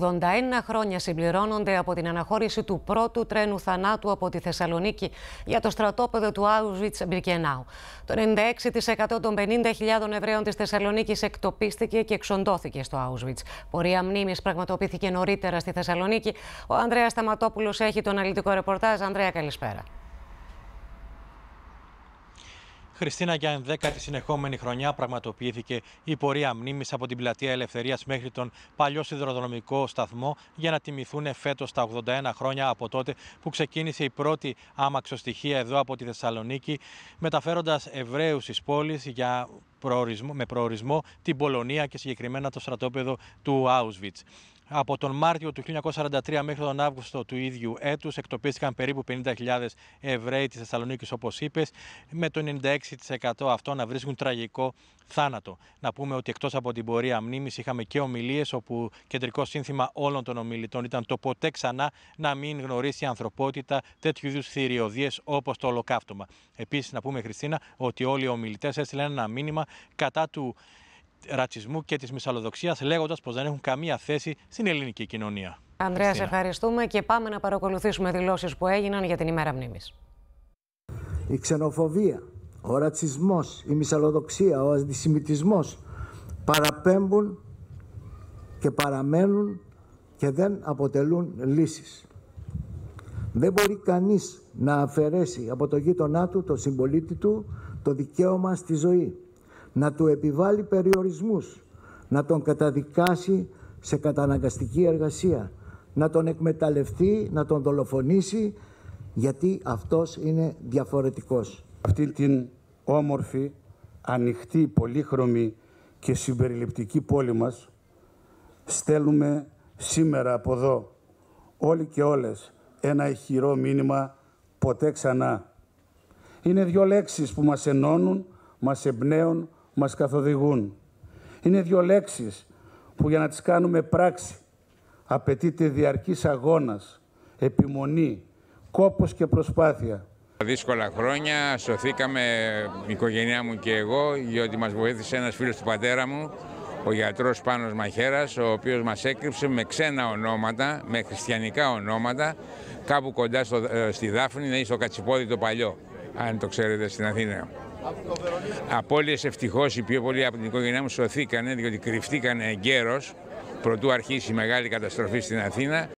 81 χρόνια συμπληρώνονται από την αναχώρηση του πρώτου τρένου θανάτου από τη Θεσσαλονίκη για το στρατόπεδο του Auschwitz-Birkenau. Το 96% των 50.000 Εβραίων της Θεσσαλονίκης εκτοπίστηκε και εξοντώθηκε στο Auschwitz. Πορεία μνήμης πραγματοποιήθηκε νωρίτερα στη Θεσσαλονίκη. Ο Ανδρέας Σταματόπουλος έχει το αναλυτικό ρεπορτάζ. Ανδρέα, καλησπέρα. Χριστίνα, για ενδέκατη συνεχόμενη χρονιά πραγματοποιήθηκε η πορεία μνήμης από την πλατεία Ελευθερίας μέχρι τον παλιό σιδηροδρομικό σταθμό για να τιμηθούν φέτος τα 81 χρόνια από τότε που ξεκίνησε η πρώτη άμαξοστοιχεία εδώ από τη Θεσσαλονίκη μεταφέροντας Εβραίους της πόλης για προορισμό, με προορισμό την Πολωνία και συγκεκριμένα το στρατόπεδο του Auschwitz. Από τον Μάρτιο του 1943 μέχρι τον Αύγουστο του ίδιου έτους εκτοπίστηκαν περίπου 50.000 Εβραίοι της Θεσσαλονίκης, όπως είπες, με το 96% αυτό να βρίσκουν τραγικό θάνατο. Να πούμε ότι εκτός από την πορεία μνήμης είχαμε και ομιλίες, όπου κεντρικό σύνθημα όλων των ομιλητών ήταν το ποτέ ξανά να μην γνωρίσει η ανθρωπότητα τέτοιου είδους θηριωδίες όπως το ολοκαύτωμα. Επίσης, να πούμε, Χριστίνα, ότι όλοι οι ομιλητές έστειλαν ένα μήνυμα κατά του ρατσισμού και της μυσαλλοδοξίας λέγοντας πως δεν έχουν καμία θέση στην ελληνική κοινωνία. Ανδρέα, σε ευχαριστούμε και πάμε να παρακολουθήσουμε δηλώσεις που έγιναν για την ημέρα μνήμης. Η ξενοφοβία, ο ρατσισμός, η μυσαλλοδοξία, ο αντισημιτισμός παραπέμπουν και παραμένουν και δεν αποτελούν λύσεις. Δεν μπορεί κανείς να αφαιρέσει από το γείτονά του, το συμπολίτη του, το δικαίωμα στη ζωή να του επιβάλλει περιορισμούς, να τον καταδικάσει σε καταναγκαστική εργασία, να τον εκμεταλλευτεί, να τον δολοφονήσει, γιατί αυτός είναι διαφορετικός. Αυτή την όμορφη, ανοιχτή, πολύχρωμη και συμπεριληπτική πόλη μας στέλνουμε σήμερα από εδώ όλοι και όλες ένα ηχηρό μήνυμα ποτέ ξανά. Είναι δύο λέξεις που μας ενώνουν, μας εμπνέουν, μας καθοδηγούν. Είναι δύο λέξεις που για να τις κάνουμε πράξη απαιτείται διαρκής αγώνας, επιμονή, κόπος και προσπάθεια. Δύσκολα χρόνια σωθήκαμε η οικογένειά μου και εγώ γιατί μας βοήθησε ένας φίλος του πατέρα μου ο γιατρός Πάνος Μαχέρας ο οποίος μας έκρυψε με ξένα ονόματα, με χριστιανικά ονόματα κάπου κοντά στο, ε, στη Δάφνη ή στο Κατσιπόδι το παλιό αν το ξέρετε στην Αθήνα. Απόλυες ευτυχώς οι πιο πολλοί από την οικογένειά μου σωθήκανε διότι κρυφτήκανε εγκαίρως προτού αρχίσει η μεγάλη καταστροφή στην Αθήνα.